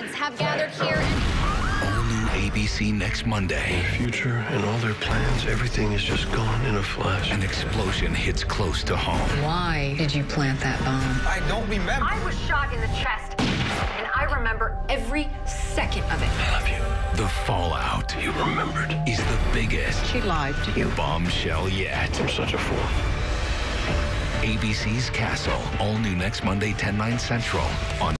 citizens have gathered here. All new ABC next Monday. Future and all their plans, everything is just gone in a flash. An explosion hits close to home. Why did you plant that bomb? I don't remember. I was shot in the chest, and I remember every second of it. I love you. The fallout You remembered. is the biggest She lied to you. bombshell yet. I'm such a fool. ABC's Castle, all new next Monday, 10, 9 central on